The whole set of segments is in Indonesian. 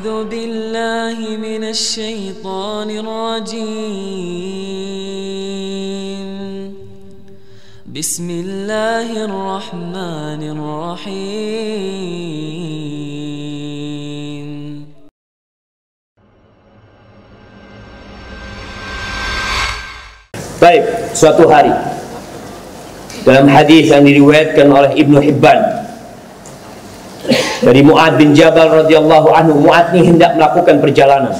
أعوذ بالله من الشيطان الرجيم بسم الله الرحمن الرحيم Baik, suatu hari dalam hadis yang diriwayatkan oleh Ibnu Hibban dari Muad bin Jabal radhiyallahu anhu, Muad ini hendak melakukan perjalanan.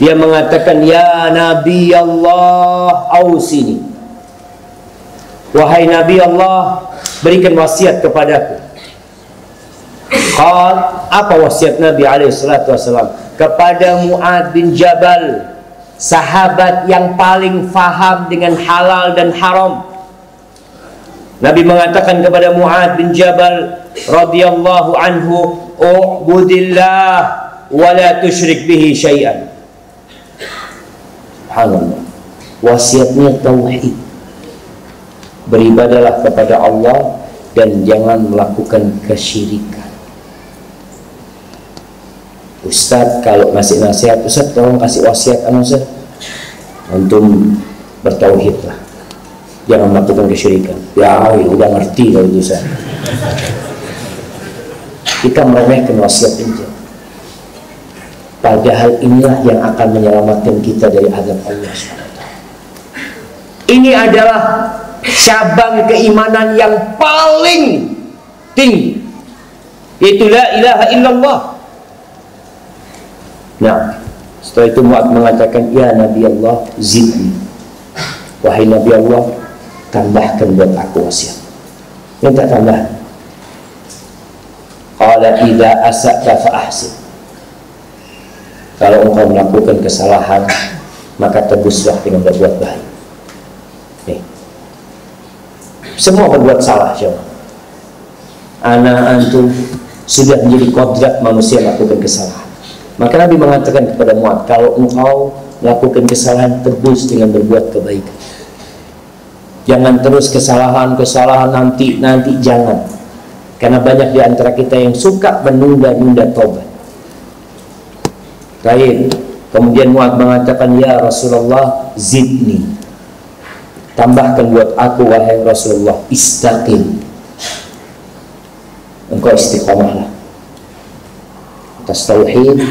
Dia mengatakan, "Ya Nabi Allah, ausini." Wahai Nabi Allah, berikan wasiat kepadaku. Qal, apa wasiat Nabi alaihi wasallam kepada Muad bin Jabal? sahabat yang paling faham dengan halal dan haram. Nabi mengatakan kepada Muad bin Jabal radhiyallahu anhu, "Ubudillah wa la tusyrik bihi syai'an." Subhanallah. Wasiatnya tauhid. Beribadalah kepada Allah dan jangan melakukan kesyirikan. Ustaz kalau ngasih nasihat Ustaz tolong kasih wasiat anu Ustaz Antum bertauhid lah Jangan melakukan kesyirikan. Ya udah ngerti kalau itu Ustaz. Kita meremehkan wasiat itu. Padahal inilah yang akan menyelamatkan kita dari azab Allah Ini adalah cabang keimanan yang paling tinggi. Yaitu la ilaha illallah. Nah, setelah itu Mu'ad mengatakan, Ya Nabi Allah, zidni. Wahai Nabi Allah, tambahkan buat aku wasiat. Minta tambahan. Qala idza asa'ta fa ahsin. Kalau engkau melakukan kesalahan, maka tebuslah dengan berbuat baik. Nih. Semua berbuat salah, siapa? Anak antum sudah menjadi kodrat manusia melakukan kesalahan. Maka Nabi mengatakan kepada Muad, kalau engkau melakukan kesalahan, tebus dengan berbuat kebaikan. Jangan terus kesalahan-kesalahan nanti, nanti jangan. Karena banyak di antara kita yang suka menunda-nunda tobat. Baik, kemudian Muad mengatakan, Ya Rasulullah, zidni. Tambahkan buat aku, wahai Rasulullah, istaqim. Engkau istiqomahlah atas tauhid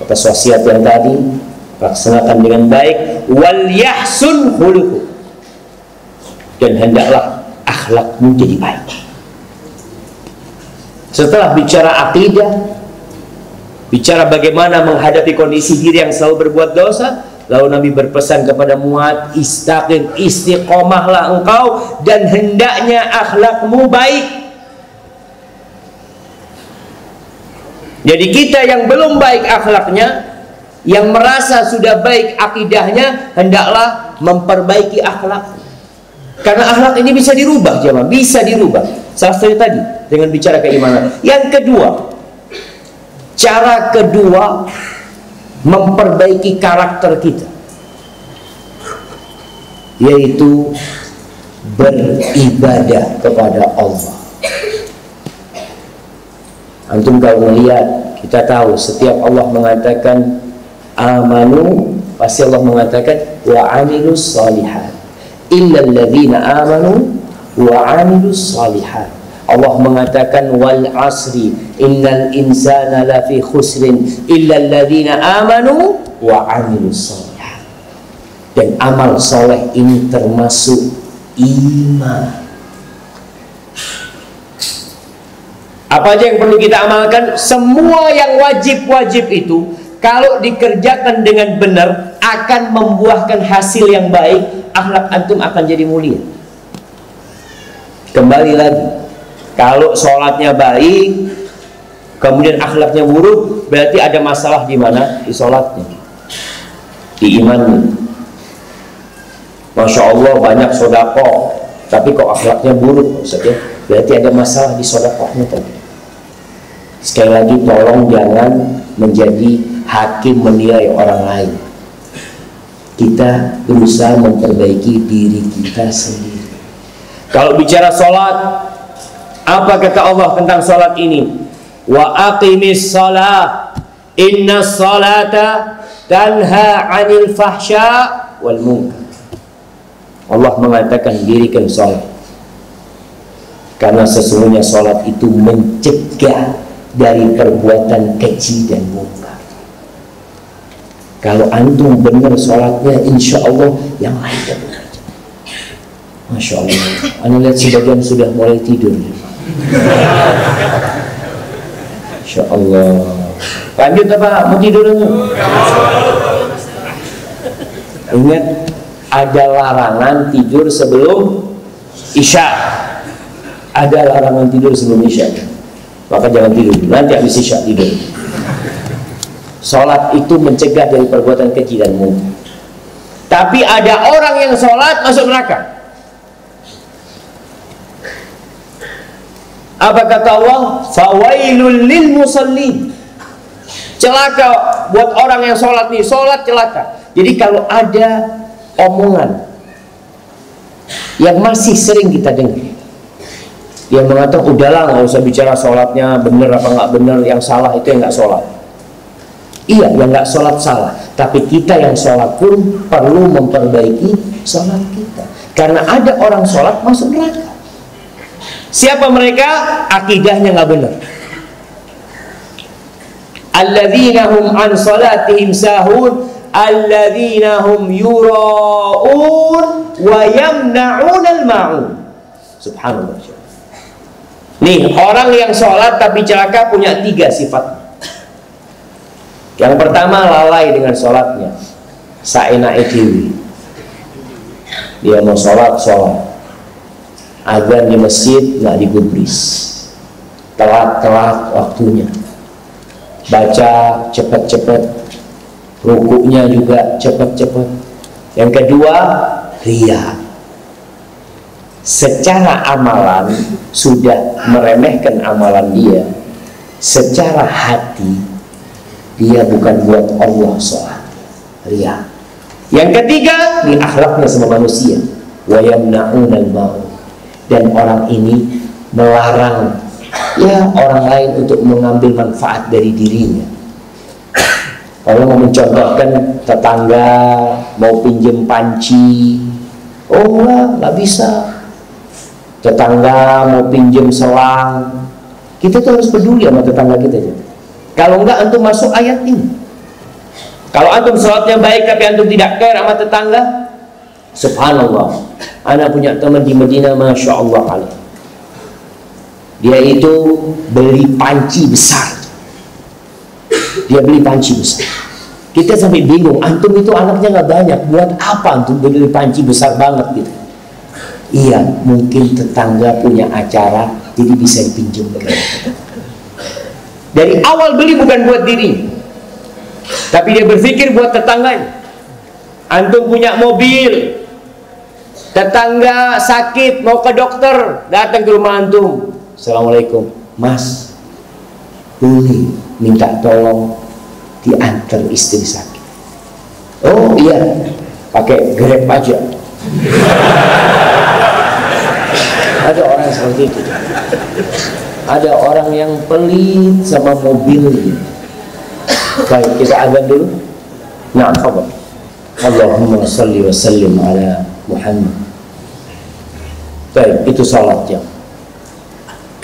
atas wasiat yang tadi laksanakan dengan baik wal yahsun khuluqu dan hendaklah akhlakmu jadi baik setelah bicara akidah bicara bagaimana menghadapi kondisi diri yang selalu berbuat dosa lalu Nabi berpesan kepada Muad istaqim istiqomahlah engkau dan hendaknya akhlakmu baik Jadi kita yang belum baik akhlaknya, yang merasa sudah baik akidahnya, hendaklah memperbaiki akhlak. Karena akhlak ini bisa dirubah, jemaah, bisa dirubah. Salah satu tadi dengan bicara keimanan. Yang kedua, cara kedua memperbaiki karakter kita yaitu beribadah kepada Allah. Antum kalau melihat kita tahu setiap Allah mengatakan amanu pasti Allah mengatakan wa amilus salihat illa alladzina amanu wa amilus salihat. Allah mengatakan wal asri innal insana lafi khusrin illa alladzina amanu wa amilus salihat. Dan amal soleh ini termasuk iman. Apa aja yang perlu kita amalkan? Semua yang wajib-wajib itu kalau dikerjakan dengan benar akan membuahkan hasil yang baik, akhlak antum akan jadi mulia. Kembali lagi, kalau sholatnya baik, kemudian akhlaknya buruk, berarti ada masalah di mana? Di sholatnya, di imannya. Masya Allah banyak sodako, tapi kok akhlaknya buruk, maksudnya berarti ada masalah di sodakohnya tadi. Sekali lagi tolong jangan menjadi hakim menilai orang lain. Kita berusaha memperbaiki diri kita sendiri. Kalau bicara sholat, apa kata Allah tentang sholat ini? wa aqimis salat inna salata tanha 'anil fahsya wal munkar Allah mengatakan dirikan salat karena sesungguhnya salat itu mencegah dari perbuatan keji dan munkar kalau antum benar sholatnya insya Allah yang lain benar. Masya Allah. Anda lihat sebagian sudah mulai tidur. Masya Allah. Lanjut apa? Mau tidur Ingat Ada larangan tidur sebelum Isya. Ada larangan tidur sebelum Isya. Maka jangan tidur. Nanti habis Isya tidur Sholat itu mencegah dari perbuatan keji dan munkar Tapi ada orang yang sholat masuk neraka Apa kata Allah? Fawailul lil musallin. Celaka buat orang yang sholat nih, sholat celaka. Jadi kalau ada omongan yang masih sering kita dengar, yang mengatakan udahlah nggak usah bicara sholatnya benar apa nggak benar, yang salah itu yang nggak sholat. Iya, yang nggak sholat salah. Tapi kita yang sholat pun perlu memperbaiki sholat kita. Karena ada orang sholat masuk neraka. Siapa mereka? Akidahnya nggak benar. Alladzina hum an salatihim sahun alladzina yura'un wa yamna'un al-ma'un. Subhanallah. Nih, orang yang sholat tapi celaka punya tiga sifat. Yang pertama lalai dengan sholatnya. Sa'ena dewi. Dia mau sholat, sholat. Azan di masjid nggak digubris. Telat-telat waktunya. Baca cepat-cepat rukuknya juga cepat-cepat yang kedua ria. Secara amalan sudah meremehkan amalan dia secara hati dia bukan buat Allah soal ria. Yang ketiga di akhlaknya sama manusia. Wa yamna'unal maut dan orang ini melarang ya orang lain untuk mengambil manfaat dari dirinya. Kalau mau mencontohkan tetangga mau pinjem panci oh enggak nggak bisa. Tetangga mau pinjem selang kita tuh harus peduli sama tetangga kita kalau enggak antum masuk ayat ini kalau antum sholatnya baik tapi antum tidak care sama tetangga subhanallah Anak punya teman di Medina, masya Allah kali. Dia itu beli panci besar. Dia beli panci besar. Kita sampai bingung, antum itu anaknya nggak banyak, buat apa antum beli panci besar banget gitu? Iya, mungkin tetangga punya acara, jadi bisa dipinjam. Dari awal beli bukan buat diri, tapi dia berpikir buat tetangganya. Antum punya mobil, Tetangga sakit mau ke dokter, datang ke rumah antum. Assalamualaikum, Mas. Ini minta tolong diantar istri sakit. Oh iya, pakai grab aja. Ada orang seperti itu. Ada orang yang pelit sama mobil. Baik, kita azan dulu. Nah, apa? Allahumma salli wa sallim ala Muhammad. Baik, itu salat yang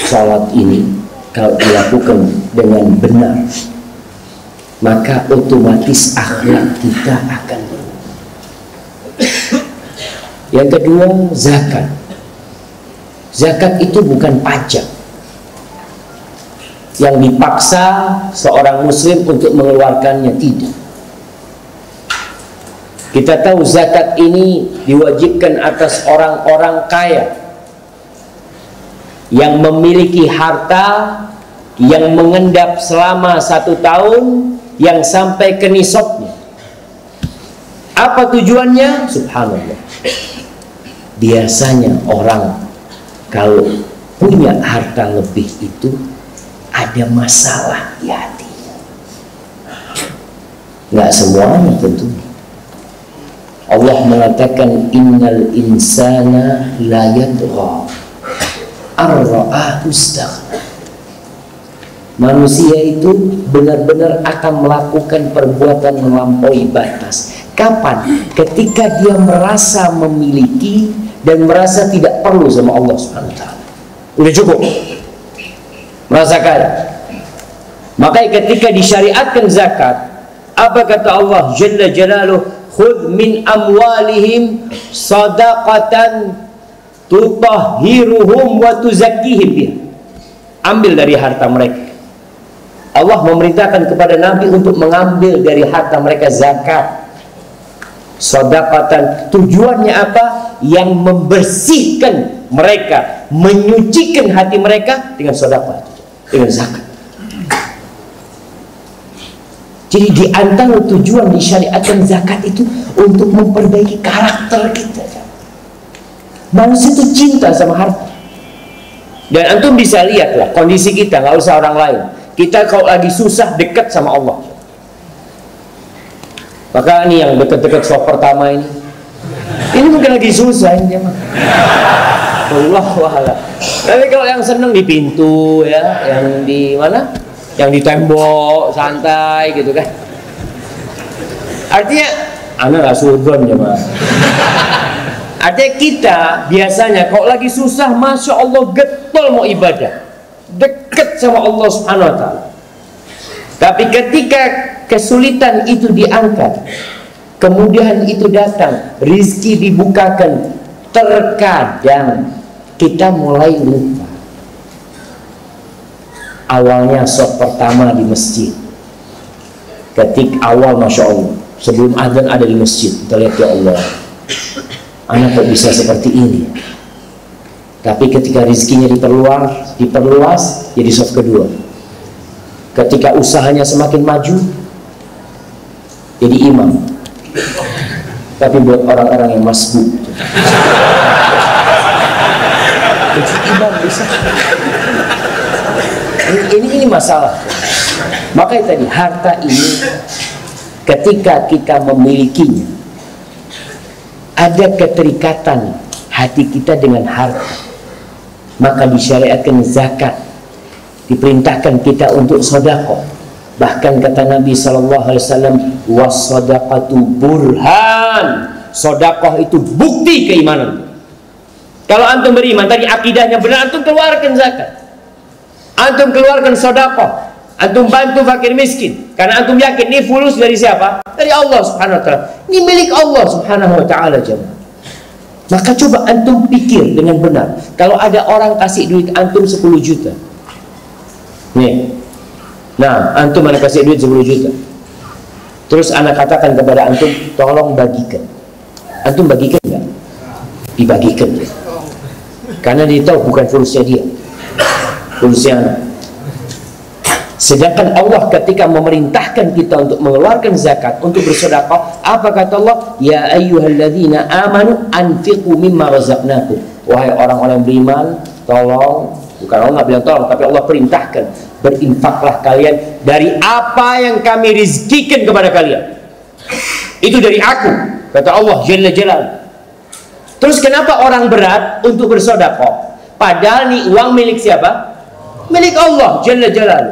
salat ini kalau dilakukan dengan benar maka otomatis akhlak kita akan. Yang kedua, zakat. Zakat itu bukan pajak yang dipaksa seorang muslim untuk mengeluarkannya tidak kita tahu zakat ini diwajibkan atas orang-orang kaya yang memiliki harta yang mengendap selama satu tahun yang sampai ke nisabnya. Apa tujuannya? Subhanallah. Biasanya orang kalau punya harta lebih itu ada masalah di hatinya. Nggak semuanya tentunya. Allah mengatakan innal insana la yadgha ar manusia itu benar-benar akan melakukan perbuatan melampaui batas. Kapan? Ketika dia merasa memiliki dan merasa tidak perlu sama Allah Subhanahu wa taala. Udah cukup. Merasakan. Makanya ketika disyariatkan zakat, apa kata Allah Jalla Jalaluh, "Khudh min amwalihim sadaqatan tutahhiruhum wa tuzakkihim biha." Ambil dari harta mereka. Allah memerintahkan kepada Nabi untuk mengambil dari harta mereka zakat. Sodakatan tujuannya apa? Yang membersihkan mereka, menyucikan hati mereka dengan sodakat, dengan zakat. Jadi di antara tujuan disyariatkan zakat itu untuk memperbaiki karakter kita. Manusia itu cinta sama harta. Dan antum bisa lihatlah kondisi kita, nggak usah orang lain. Kita kalau lagi susah dekat sama Allah. Maka ini yang dekat-dekat soal pertama ini. Ini mungkin lagi susah ini mah. Allah wahala. Tapi kalau yang seneng di pintu ya, yang di mana? Yang di tembok, santai gitu kan. Artinya anak gak sudon ya mah. Artinya kita biasanya kalau lagi susah, masya Allah getol mau ibadah, deket sama Allah Subhanahu Wa Taala. Tapi ketika kesulitan itu diangkat, kemudian itu datang, rizki dibukakan, terkadang kita mulai lupa. Awalnya sok pertama di masjid. Ketik awal Masya Allah. Sebelum azan ada di masjid. Kita lihat ya Allah Anak kok bisa seperti ini? Tapi ketika rizkinya diperluas Diperluas Jadi soft kedua. Ketika usahanya semakin maju jadi imam. Tapi buat orang-orang yang masbuk ini, ini, ini masalah. Makanya tadi harta ini ketika kita memilikinya ada keterikatan hati kita dengan harta. Maka disyariatkan zakat. Diperintahkan kita untuk sodako. Bahkan kata Nabi Sallallahu Alaihi Wasallam wasodakatu burhan. Sodakoh itu bukti keimanan kalau antum beriman tadi akidahnya benar antum keluarkan zakat antum keluarkan sodakoh antum bantu fakir miskin karena antum yakin ini fulus dari siapa dari Allah Subhanahu Wa Taala ini milik Allah Subhanahu Wa Taala jemaah maka coba antum pikir dengan benar kalau ada orang kasih duit antum 10 juta Nih. Nah, antum anak kasih duit 10 juta. Terus anak katakan kepada antum, tolong bagikan. Antum bagikan enggak? Dibagikan. Karena dia tahu bukan fulusnya dia. Fulusnya anak. Sedangkan Allah ketika memerintahkan kita untuk mengeluarkan zakat, untuk bersedekah, apa kata Allah? Ya ayyuhalladzina amanu anfiqu mimma razaqnakum. Wahai orang-orang beriman, tolong bukan Allah bilang tolong, tapi Allah perintahkan berinfaklah kalian dari apa yang kami rizkikan kepada kalian itu dari aku kata Allah Jalla Jalal terus kenapa orang berat untuk bersodakoh padahal nih uang milik siapa? Milik Allah Jalla Jalal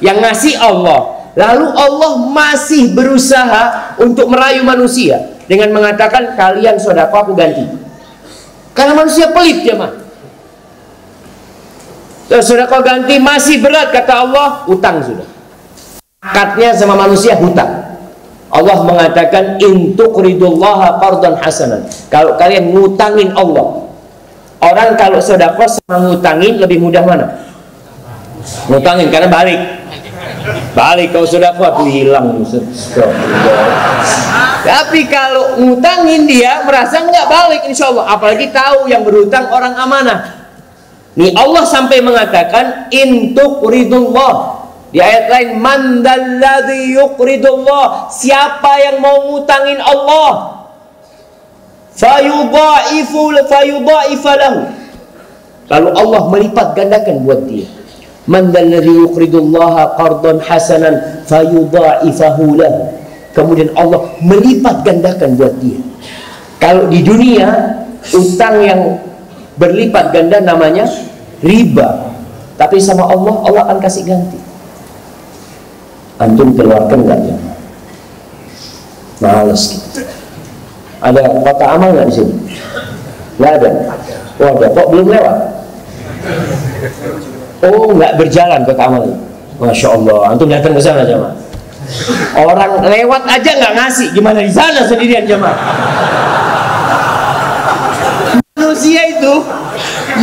yang ngasih Allah. Lalu Allah masih berusaha untuk merayu manusia dengan mengatakan kalian sodakoh aku ganti. Karena manusia pelit ya mah sudah kau ganti masih berat kata Allah, utang sudah. Akadnya sama manusia hutang. Allah mengatakan intuk ridullah qardan hasanan. Kalau kalian ngutangin Allah. Orang kalau sedekah sama ngutangin lebih mudah mana? Ngutangin karena balik. Balik kalau sedekah tuh hilang. Tapi kalau ngutangin dia merasa nggak balik insya Allah. Apalagi tahu yang berhutang orang amanah. Nih Allah sampai mengatakan intuk ridullah. Di ayat lain man dalladzi yuqridullah. Siapa yang mau ngutangin Allah? Fayudha'ifu fayudha'ifa lahu. Lalu Allah melipat gandakan buat dia. Man dalladzi qardan hasanan fayudha'ifahu lahu. Kemudian Allah melipat gandakan buat dia. Kalau di dunia utang yang berlipat ganda namanya riba Tapi sama Allah, Allah akan kasih ganti. Antum keluarkan nggak ya? Males gitu. Ada kota amal nggak di sini? Nggak ada. Oh ada. Kok belum lewat? Oh nggak berjalan kota amal. Masya Allah. Antum datang ke sana jemaah. Orang lewat aja nggak ngasih, gimana di sana sendirian jemaah? Manusia itu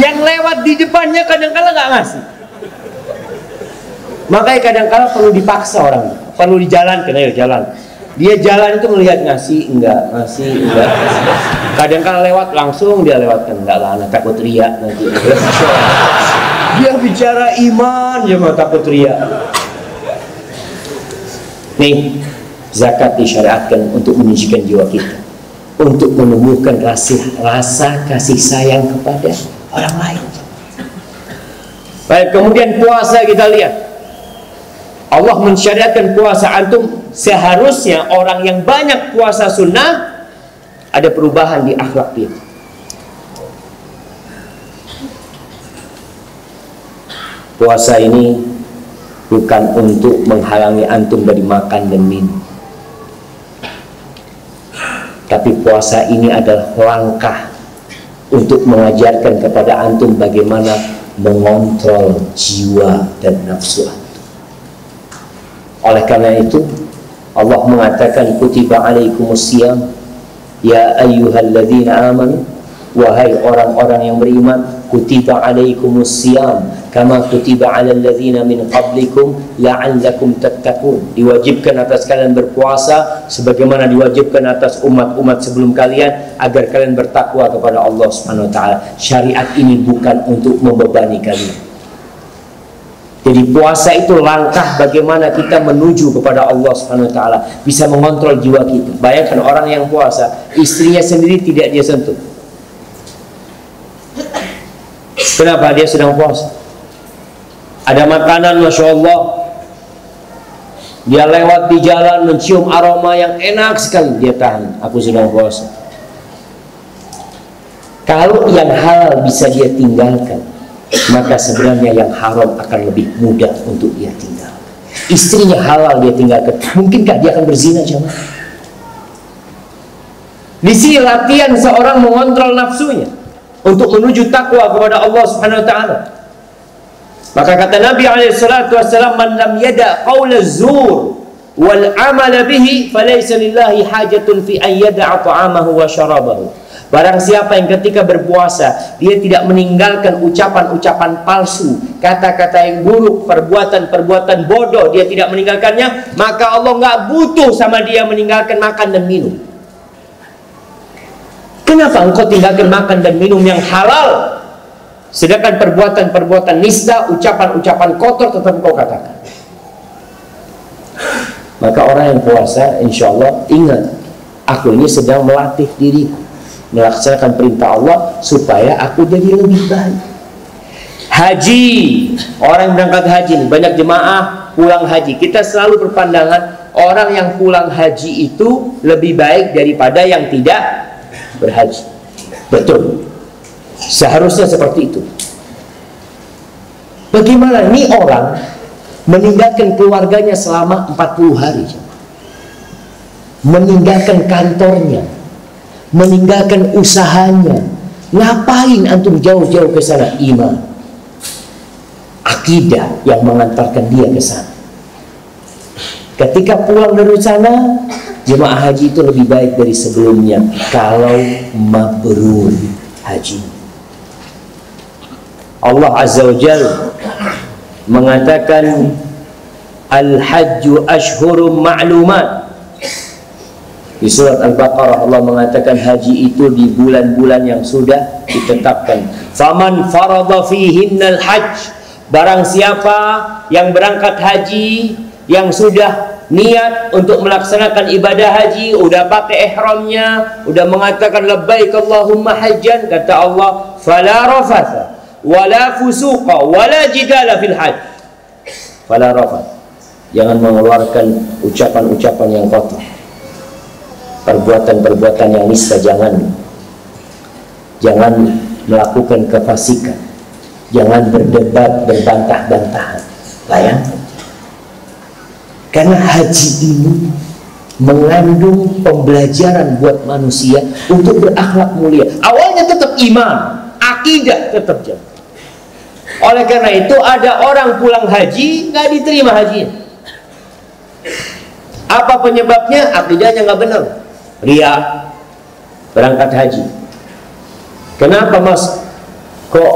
yang lewat di depannya kadang-kala nggak ngasih. Makanya kadang-kala perlu dipaksa orang, perlu dijalankan, ayo jalan. Dia jalan itu melihat ngasih, enggak, ngasih, enggak. Kadang-kala lewat langsung dia lewatkan, enggak lah, anak takut riak nanti. Dia bicara iman, dia mau takut riak. Nih, zakat disyariatkan untuk menyucikan jiwa kita. Untuk menumbuhkan rasa, rasa kasih sayang kepada orang lain. Baik, kemudian puasa kita lihat. Allah mensyariatkan puasa antum seharusnya orang yang banyak puasa sunnah ada perubahan di akhlak dia. Puasa ini bukan untuk menghalangi antum dari makan dan minum. Tapi puasa ini adalah langkah untuk mengajarkan kepada antum bagaimana mengontrol jiwa dan nafsu antum. Oleh karena itu, Allah mengatakan kutiba alaikumusiyam ya ayyuhalladzina amanu wahai orang-orang yang beriman kutiba alaikumusiyam kama kutiba alal ladzina min qablikum la'allakum tattaqun. Diwajibkan atas kalian berpuasa sebagaimana diwajibkan atas umat-umat sebelum kalian agar kalian bertakwa kepada Allah Subhanahu wa taala. Syariat ini bukan untuk membebani kalian jadi puasa itu langkah bagaimana kita menuju kepada Allah Subhanahu wa taala, bisa mengontrol jiwa kita. Bayangkan orang yang puasa, istrinya sendiri tidak dia sentuh. Kenapa dia sedang puasa? Ada makanan Masya Allah Dia lewat di jalan mencium aroma yang enak sekali Dia tahan, aku sedang puasa Kalau yang halal bisa dia tinggalkan Maka sebenarnya yang haram akan lebih mudah untuk dia tinggalkan Istrinya halal dia tinggalkan Mungkinkah dia akan berzina jamaah? Di sini latihan seorang mengontrol nafsunya untuk menuju takwa kepada Allah Subhanahu wa taala. Maka kata Nabi alaihi salatu wasallam man lam yada qaula zur wal amala bihi falaysa lillahi hajatun fi an yada'a ta'amahu wa syarabahu. Barang siapa yang ketika berpuasa dia tidak meninggalkan ucapan-ucapan palsu, kata-kata yang buruk, perbuatan-perbuatan bodoh dia tidak meninggalkannya, maka Allah nggak butuh sama dia meninggalkan makan dan minum. Kenapa engkau tinggalkan makan dan minum yang halal Sedangkan perbuatan-perbuatan nista, ucapan-ucapan kotor tetap kau katakan. Maka orang yang puasa, insya Allah ingat, aku ini sedang melatih diriku, melaksanakan perintah Allah supaya aku jadi lebih baik. Haji, orang yang berangkat haji, banyak jemaah pulang haji. Kita selalu berpandangan orang yang pulang haji itu lebih baik daripada yang tidak berhaji. Betul. Seharusnya seperti itu. Bagaimana ini orang meninggalkan keluarganya selama 40 hari. Meninggalkan kantornya. Meninggalkan usahanya. Ngapain antum jauh-jauh ke sana? Iman. Akidah yang mengantarkan dia ke sana. Ketika pulang dari sana, jemaah haji itu lebih baik dari sebelumnya kalau mabrur haji. Allah Azza wa Jal mengatakan Al-Hajju ashhurum ma'lumat di surat Al-Baqarah Allah mengatakan haji itu di bulan-bulan yang sudah ditetapkan. Faman farada fihinnal hajj barang siapa yang berangkat haji yang sudah niat untuk melaksanakan ibadah haji, udah pakai ihramnya, udah mengatakan labbaik Allahumma hajjan kata Allah, fala rafatha wala fusuqa wala jidala fil hajj. Fala jangan mengeluarkan ucapan-ucapan yang kotor perbuatan-perbuatan yang nista jangan jangan melakukan kefasikan jangan berdebat berbantah-bantahan. Bayangkan. Karena haji ini mengandung pembelajaran buat manusia untuk berakhlak mulia. Awalnya tetap iman akidah tetap jalan oleh karena itu ada orang pulang haji nggak diterima hajinya. Apa penyebabnya? Akidahnya nggak benar ria berangkat haji. Kenapa mas kok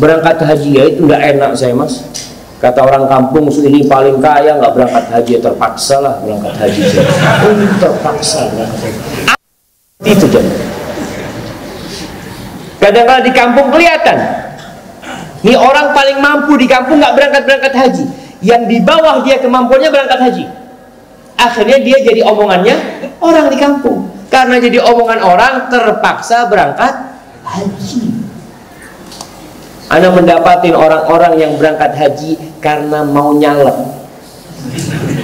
berangkat haji? Ya itu nggak enak saya mas. Kata orang kampung ini paling kaya nggak berangkat haji. Ya terpaksa lah berangkat haji oh, terpaksa itu jadi kadang-kadang di kampung kelihatan ini orang paling mampu di kampung nggak berangkat berangkat haji. Yang di bawah dia kemampuannya berangkat haji akhirnya dia jadi omongannya orang di kampung karena jadi omongan orang terpaksa berangkat haji anda mendapatin orang-orang yang berangkat haji karena mau nyalek.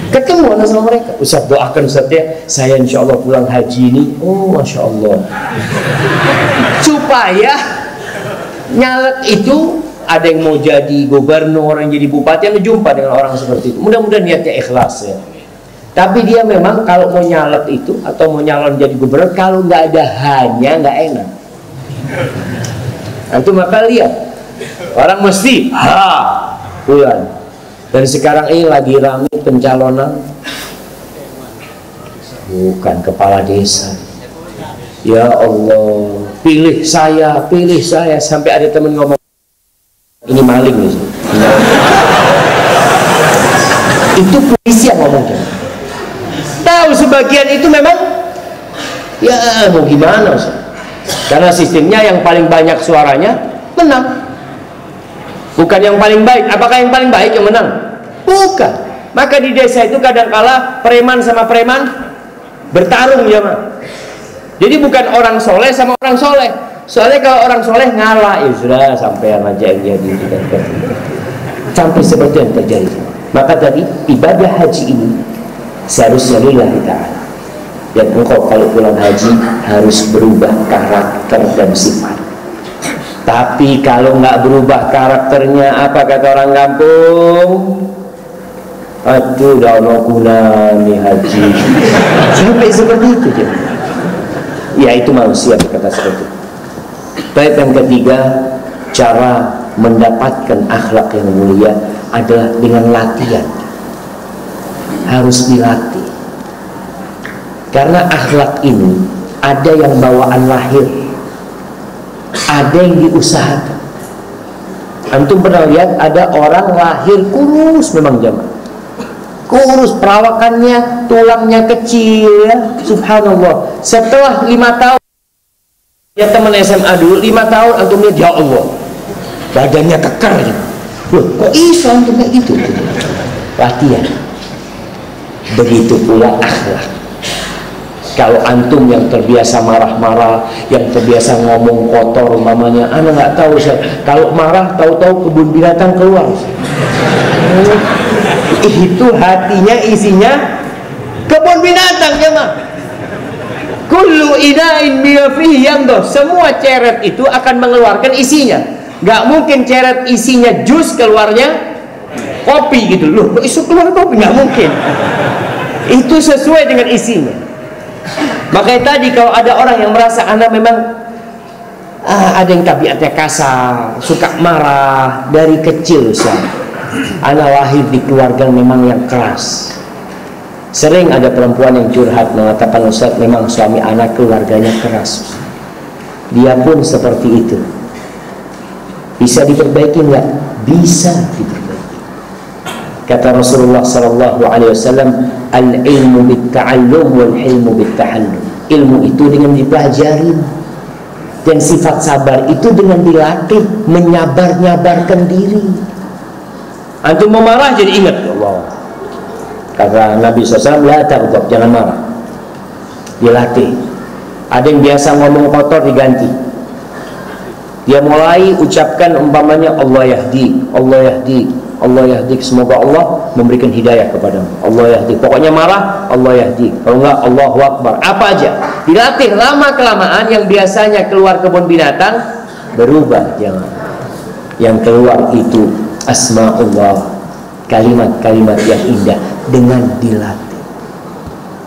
Ketemu anda sama mereka. Ustaz doakan Ustaz ya, saya insya Allah pulang haji ini. Oh Masya Allah. Supaya nyalek itu ada yang mau jadi gubernur, orang jadi bupati, anda jumpa dengan orang seperti itu. Mudah-mudahan niatnya ikhlas ya. Tapi dia memang kalau mau nyalek itu atau mau nyalon jadi gubernur, kalau nggak ada hanya nggak enak. Nanti maka lihat Orang mesti ha bulan. Dan sekarang ini lagi ramai pencalonan bukan kepala desa. Ya Allah, pilih saya, pilih saya sampai ada teman ngomong ini maling nih. itu polisi yang ngomong Tahu sebagian itu memang ya mau gimana sih? Karena sistemnya yang paling banyak suaranya menang. Bukan yang paling baik. Apakah yang paling baik yang menang? Bukan. Maka di desa itu kadang-kala preman sama preman bertarung ya mah. Jadi bukan orang soleh sama orang soleh. Soalnya kalau orang soleh ngalah ya sudah sampai aja yang jadi sampai seperti yang terjadi. Maka tadi ibadah haji ini seharusnya lillahi ta'ala. Dan engkau kalau pulang haji harus berubah karakter dan sifat. Tapi kalau nggak berubah karakternya apa kata orang kampung? Aduh, guna nih haji. Sampai seperti itu dia. Ya itu manusia berkata seperti itu. Baik yang ketiga, cara mendapatkan akhlak yang mulia adalah dengan latihan. Harus dilatih. Karena akhlak ini ada yang bawaan lahir ada yang diusahakan. Antum pernah lihat ada orang lahir kurus memang jamaah. Kurus perawakannya tulangnya kecil ya subhanallah. Setelah lima tahun ya teman SMA dulu lima tahun antum lihat ya Allah badannya kekar. Loh, kok iso antum kayak gitu? Latihan begitu pula akhlak. Kalau antum yang terbiasa marah-marah yang terbiasa ngomong kotor mamanya anak nggak tahu saya kalau marah tahu-tahu kebun binatang keluar. Itu hatinya isinya kebun binatang ya mah kullu idain biyafihi yamdoh. Semua ceret itu akan mengeluarkan isinya. Nggak mungkin ceret isinya jus keluarnya kopi gitu loh isu keluar kopi nggak mungkin itu sesuai dengan isinya Makanya tadi kalau ada orang yang merasa anak memang ah, ada yang tabiatnya kasar, suka marah dari kecil Ustaz. Anak lahir di keluarga memang yang keras. Sering ada perempuan yang curhat mengatakan Ustaz memang suami anak keluarganya keras. Dia pun seperti itu. Bisa diperbaiki enggak? Bisa diperbaiki. Kata Rasulullah sallallahu alaihi wasallam, "Al-ilmu bit-ta'allum wal ilmu bit-tahallum." Ilmu itu dengan dipelajari. Dan sifat sabar itu dengan dilatih, menyabar-nyabarkan diri. Antum mau marah jadi ingat ya Allah. Kata Nabi SAW, la taghdab, jangan marah. Dilatih. Ada yang biasa ngomong kotor diganti. Dia mulai ucapkan umpamanya Allah yahdi, Allah yahdi, Allah yahdi semoga Allah memberikan hidayah kepadamu. Allah yahdi. Pokoknya marah Allah yahdi. Kalau enggak Allah Akbar. Apa aja. Dilatih lama kelamaan yang biasanya keluar kebun binatang berubah jangan. Yang keluar itu asmaullah kalimat-kalimat yang indah dengan dilatih.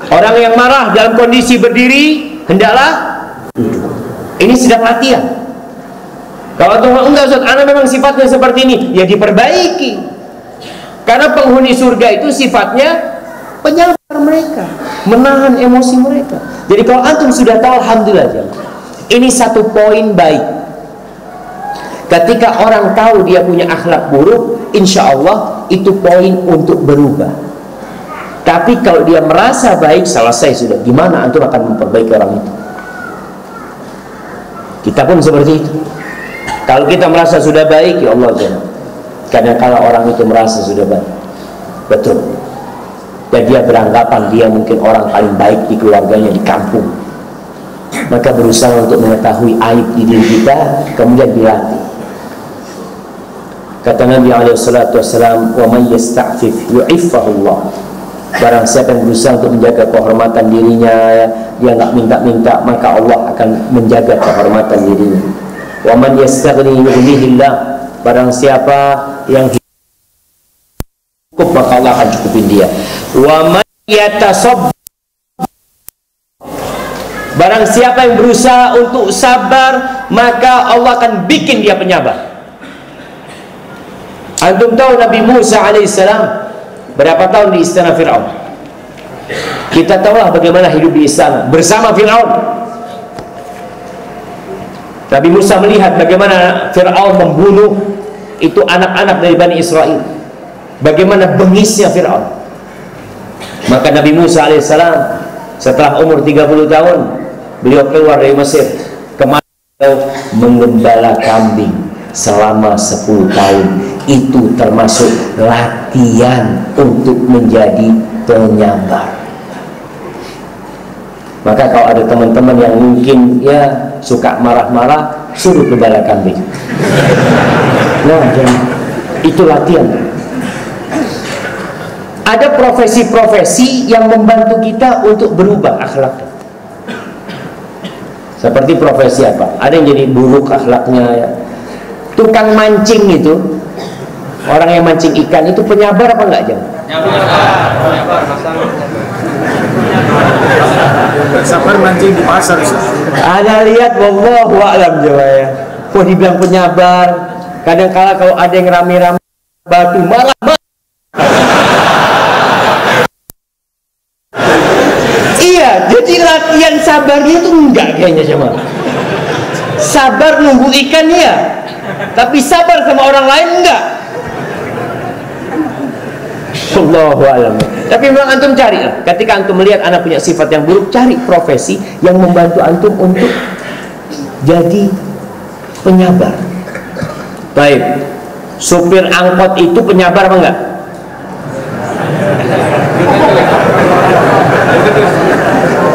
Orang yang marah dalam kondisi berdiri hendaklah ini sedang latihan kalau Tuhan enggak Ustaz, anak memang sifatnya seperti ini ya diperbaiki karena penghuni surga itu sifatnya penyabar mereka menahan emosi mereka jadi kalau antum sudah tahu Alhamdulillah ini satu poin baik Ketika orang tahu dia punya akhlak buruk, insya Allah itu poin untuk berubah. Tapi kalau dia merasa baik, selesai sudah. Gimana antum akan memperbaiki orang itu? Kita pun seperti itu. Kalau kita merasa sudah baik, ya Allah jangan. Karena kalau orang itu merasa sudah baik, betul. Dan dia beranggapan dia mungkin orang paling baik di keluarganya di kampung. Maka berusaha untuk mengetahui aib di diri kita, kemudian dilatih Kata Nabi SAW, "Wa man yasta'fif yu'iffahullah." Barang siapa yang berusaha untuk menjaga kehormatan dirinya, dia enggak minta-minta, maka Allah akan menjaga kehormatan dirinya. Wa man yastaghni yughnihillah. Barang siapa yang cukup maka Allah akan cukupin dia. Wa man yatasab Barang siapa yang berusaha untuk sabar, maka Allah akan bikin dia penyabar. Antum tahu Nabi Musa alaihissalam berapa tahun di istana Fir'aun? Kita tahulah bagaimana hidup di istana bersama Fir'aun. Nabi Musa melihat bagaimana Fir'aun membunuh itu anak-anak dari Bani Israel. Bagaimana bengisnya Fir'aun. Maka Nabi Musa alaihissalam setelah umur 30 tahun beliau keluar dari Mesir ke mana mengembala kambing selama 10 tahun itu termasuk latihan untuk menjadi penyabar maka kalau ada teman-teman yang mungkin ya suka marah-marah suruh gembala kambing. Nah jadi itu latihan. Ada profesi-profesi yang membantu kita untuk berubah akhlak. Seperti profesi apa? Ada yang jadi buruk akhlaknya ya. tukang mancing itu Orang yang mancing ikan itu penyabar apa enggak jam? Sabar mancing di pasar. Ada lihat wallahu a'lam Jawa ya. Kok dibilang penyabar? Kadang kala kalau ada yang rame-rame batu malah Iya, jadi latihan sabarnya itu enggak kayaknya cuma. Sabar nunggu ikan ya, tapi sabar sama orang lain enggak. Allahu alam. Tapi memang antum cari lah. Ketika antum melihat anak punya sifat yang buruk, cari profesi yang membantu antum untuk jadi penyabar. Baik. Supir angkot itu penyabar apa enggak?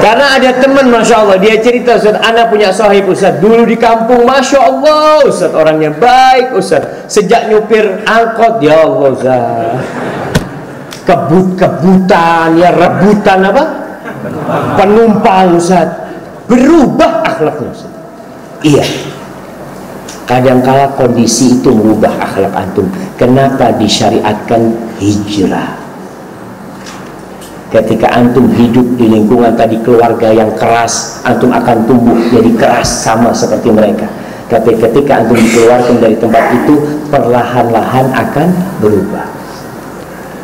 Karena ada teman Masya Allah Dia cerita Ustaz Anak punya sahib Ustaz Dulu di kampung Masya Allah Ustaz orangnya baik Ustaz Sejak nyupir angkot Ya Allah Ustaz kebut-kebutan ya rebutan apa? Penumpang Ustaz. Berubah akhlaknya Ustaz. Iya. Kadangkala kondisi itu merubah akhlak antum. Kenapa disyariatkan hijrah? Ketika antum hidup di lingkungan tadi keluarga yang keras antum akan tumbuh jadi keras sama seperti mereka. Tapi ketika antum dikeluarkan dari tempat itu perlahan-lahan akan berubah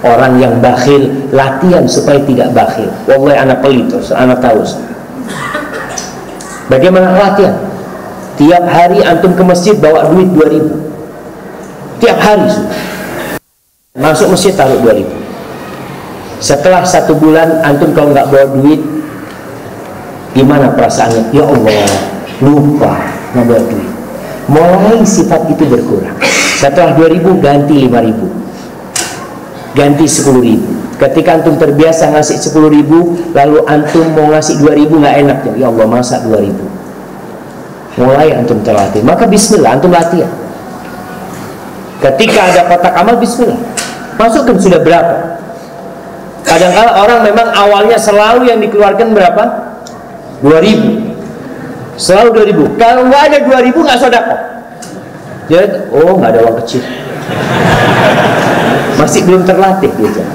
orang yang bakhil latihan supaya tidak bakhil. Wallahi anak pelit anak tahu bagaimana latihan? Tiap hari antum ke masjid bawa duit 2000 tiap hari masuk masjid taruh 2000 setelah satu bulan antum kalau nggak bawa duit gimana perasaannya? Ya Allah lupa nggak bawa duit. Mulai sifat itu berkurang. Setelah 2000 ganti 5000 ganti 10 ribu. Ketika antum terbiasa ngasih 10 ribu lalu antum mau ngasih 2 ribu nggak enak. Ya Allah masa 2 ribu? Mulai antum terlatih. Maka bismillah antum latihan. Ketika ada kotak amal bismillah. Masukkan sudah berapa? Kadang-kala orang memang awalnya selalu yang dikeluarkan berapa? 2 ribu. Selalu 2 ribu. Kalau nggak ada 2 ribu nggak sodako. Dia oh nggak ada uang kecil. Masih belum terlatih dia jam.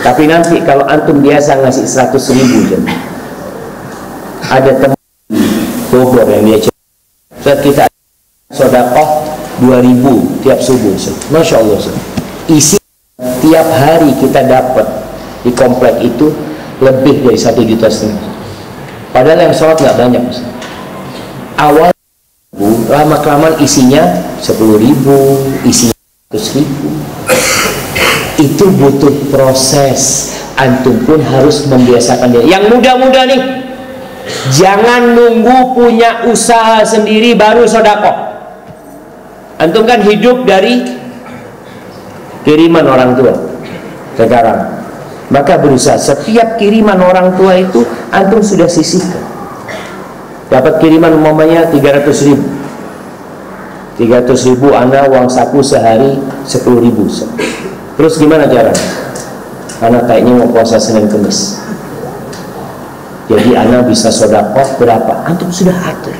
Tapi nanti kalau antum biasa ngasih 100 ribu jam. Ada teman Bogor yang dia cerita. Kita sodakoh 2000 tiap subuh. Masya Allah. Isi tiap hari kita dapat di komplek itu lebih dari satu juta setengah. Padahal yang sholat nggak banyak. Awal lama kelamaan isinya 10 ribu, isinya 100 ribu. Itu butuh proses. Antum pun harus membiasakan dia. Yang muda-muda nih, jangan nunggu punya usaha sendiri baru sodakoh. Antum kan hidup dari kiriman orang tua sekarang. Maka berusaha setiap kiriman orang tua itu antum sudah sisihkan. Dapat kiriman umpamanya 300 ribu. 300 ribu anda uang saku sehari 10 ribu. Terus gimana caranya? Anak kayaknya mau puasa Senin Kemis. Jadi anak bisa sodakoh berapa? Antum sudah atur.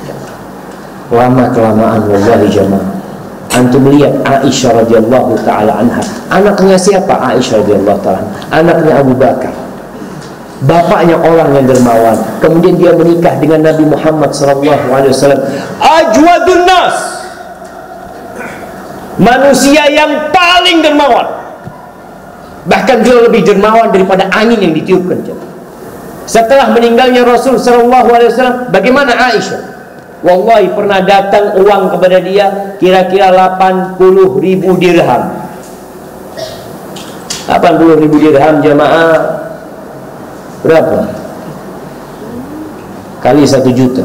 Lama kelamaan wallahi jamaah Antum lihat Aisyah radhiyallahu taala anha. Anaknya siapa? Aisyah radhiyallahu taala. Anaknya Abu Bakar. Bapaknya orang yang dermawan. Kemudian dia menikah dengan Nabi Muhammad sallallahu alaihi. Ajwadun nas. Manusia yang paling dermawan. Bahkan dia lebih dermawan daripada angin yang ditiupkan. Setelah meninggalnya Rasul wasallam, bagaimana Aisyah? Wallahi pernah datang uang kepada dia kira-kira 80 ribu dirham 80 ribu dirham jamaah berapa? kali satu juta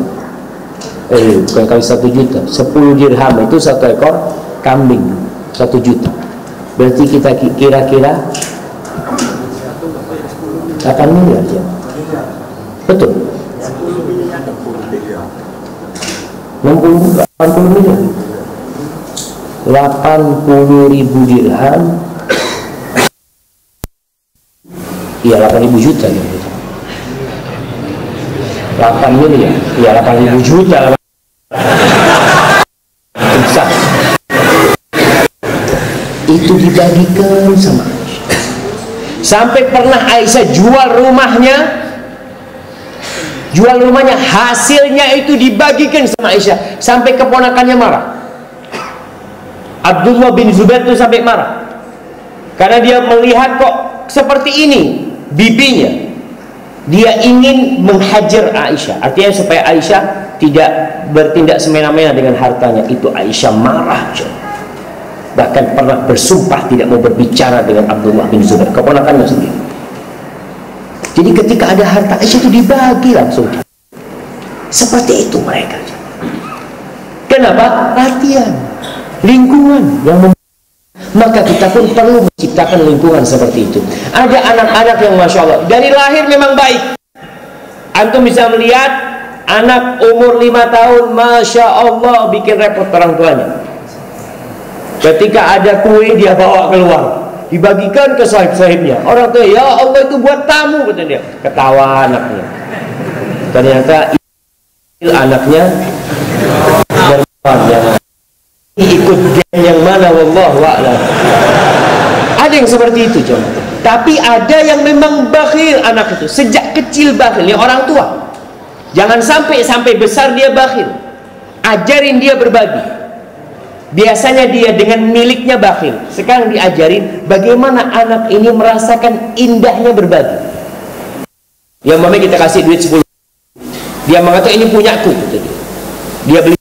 eh bukan kali satu juta 10 dirham itu satu ekor kambing satu juta berarti kita kira-kira 8 miliar ya betul. 60 80 miliar. 80 ribu dirham. Iya 8 ribu juta ya 8 miliar. Iya 8 ribu juta. Itu dibagikan sama sampai pernah Aisyah jual rumahnya jual rumahnya hasilnya itu dibagikan sama Aisyah. Sampai keponakannya marah. Abdullah bin Zubair itu sampai marah. Karena dia melihat kok seperti ini bibinya. Dia ingin menghajar Aisyah. Artinya supaya Aisyah tidak bertindak semena-mena dengan hartanya. Itu Aisyah marah bahkan pernah bersumpah tidak mau berbicara dengan Abdullah bin Zubair keponakannya sendiri jadi ketika ada harta Aisyah itu dibagi langsung. Seperti itu mereka. Kenapa? Latihan. Lingkungan yang maka kita pun perlu menciptakan lingkungan seperti itu. Ada anak-anak yang Masya Allah dari lahir memang baik. Antum bisa melihat anak umur lima tahun Masya Allah bikin repot orang tuanya. Ketika ada kue dia bawa keluar. Dibagikan ke sahib-sahibnya. Orang tua ya Allah itu buat tamu kata dia. Ketawa anaknya. Ternyata anaknya yang ikut geng yang mana wallah wa'ala ada yang seperti itu cuma. Tapi ada yang memang bakhil anak itu. Sejak kecil bakhil ya orang tua. Jangan sampai sampai besar dia bakhil. Ajarin dia berbagi Biasanya dia dengan miliknya bakhil. Sekarang diajarin bagaimana anak ini merasakan indahnya berbagi. Yang mama kita kasih duit 10 Dia mengatakan ini punyaku gitu dia. Beli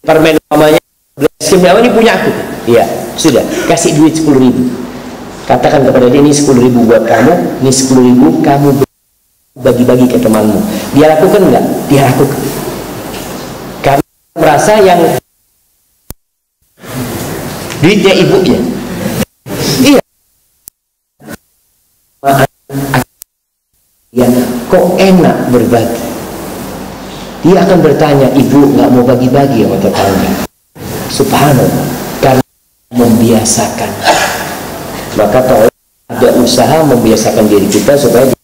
permen mamanya es krim ini punyaku. Iya, sudah. Kasih duit 10 ribu. Katakan kepada dia ini 10 ribu buat kamu, ini 10 ribu kamu bagi-bagi ke temanmu. Dia lakukan enggak? Dia lakukan. Karena merasa yang duitnya ibunya iya. Ya kok enak berbagi? Dia akan bertanya ibu nggak mau bagi-bagi sama tetangga? Subhanallah. Karena membiasakan. Maka tolong ada usaha membiasakan diri kita supaya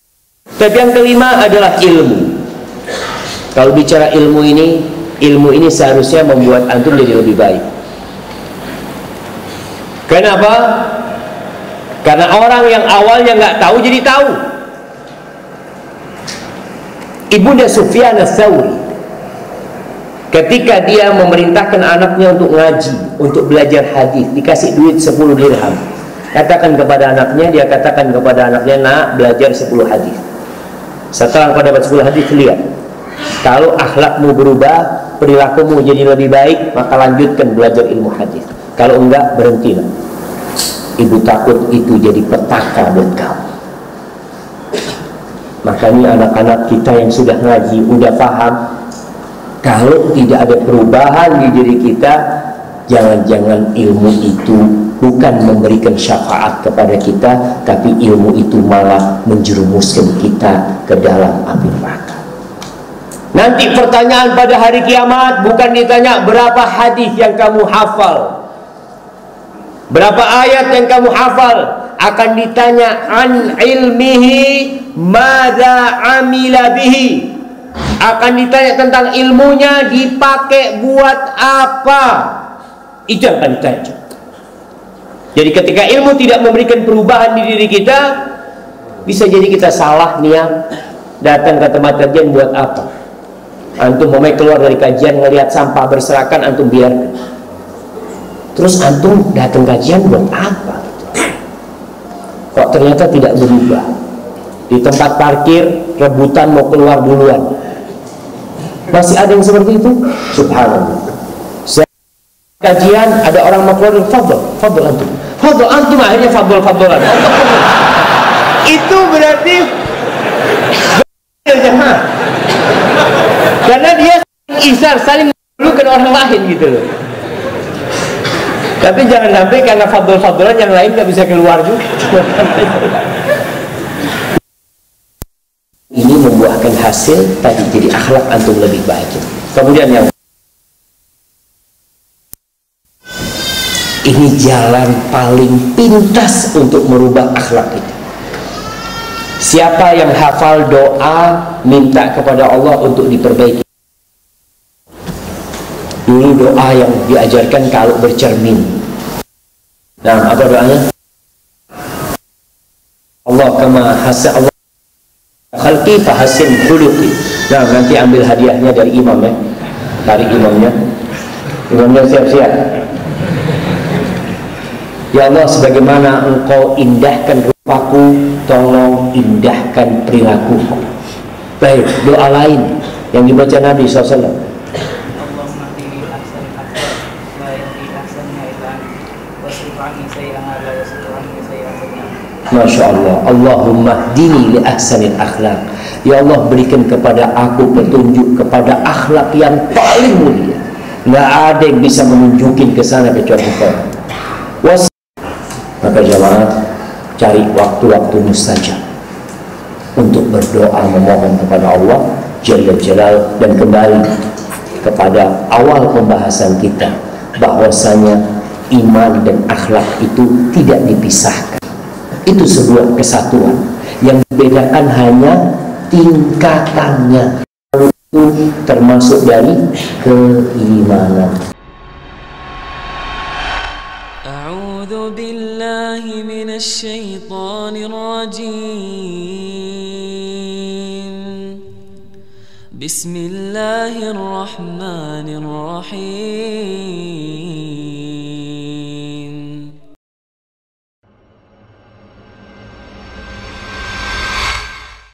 tapi yang kelima adalah ilmu. Kalau bicara ilmu ini ilmu ini seharusnya membuat antum jadi lebih baik kenapa? karena orang yang awalnya nggak tahu jadi tahu. Ibunda Sufyan al-Thawri ketika dia memerintahkan anaknya untuk ngaji untuk belajar hadis dikasih duit 10 dirham katakan kepada anaknya dia katakan kepada anaknya nak belajar 10 hadis. Setelah kau dapat 10 hadis lihat. Kalau akhlakmu berubah perilakumu jadi lebih baik maka lanjutkan belajar ilmu hadis kalau enggak berhentilah. Ibu takut itu jadi petaka buat kamu makanya anak-anak kita yang sudah ngaji udah paham kalau tidak ada perubahan di diri kita jangan-jangan ilmu itu bukan memberikan syafaat kepada kita tapi ilmu itu malah menjerumuskan kita ke dalam api neraka. Nanti pertanyaan pada hari kiamat bukan ditanya berapa hadis yang kamu hafal berapa ayat yang kamu hafal? Akan ditanya an ilmihi mada amila bihi. Akan ditanya tentang ilmunya dipakai buat apa? Itu yang akan ditanya. Jadi ketika ilmu tidak memberikan perubahan di diri kita bisa jadi kita salah niat datang ke tempat kajian buat apa? Antum mau keluar dari kajian ngelihat sampah berserakan antum biarkan terus antum datang kajian buat apa kok ternyata tidak berubah di tempat parkir rebutan mau keluar duluan masih ada yang seperti itu? Subhanallah. Kajian ada orang mau keluar fadl, fadl antum. Fadl antum akhirnya fadl fadlan. itu berarti. Karena dia isar saling ke orang lain gitu loh. Tapi jangan sampai karena fadl-fadlan yang lain nggak bisa keluar juga. Ini membuahkan hasil tadi jadi akhlak antum lebih baik. Kemudian yang ini jalan paling pintas untuk merubah akhlak kita siapa yang hafal doa minta kepada Allah untuk diperbaiki? Dulu doa yang diajarkan kalau bercermin nah apa doanya? Allah kama hasa Allah khalqi fahasin khuluqi. Nah nanti ambil hadiahnya dari imam ya. Dari imamnya. Imamnya siap-siap. Ya Allah sebagaimana engkau indahkan rupaku tolong indahkan perilakuku. Baik doa lain yang dibaca Nabi SAW Masya Allah. Allahumma dini li ahsanil akhlak Ya Allah berikan kepada aku petunjuk kepada akhlak yang paling mulia. Nggak ada yang bisa menunjukin ke sana kecuali engkau Maka jamaah cari waktu-waktu mustajab untuk berdoa memohon kepada Allah Jalla Jalal dan kembali kepada awal pembahasan kita bahwasanya iman dan akhlak itu tidak dipisahkan itu sebuah kesatuan yang membedakan hanya tingkatannya itu termasuk dari keimanan أعوذ بالله من الشيطان الرجيم بسم الله الرحمن الرحيم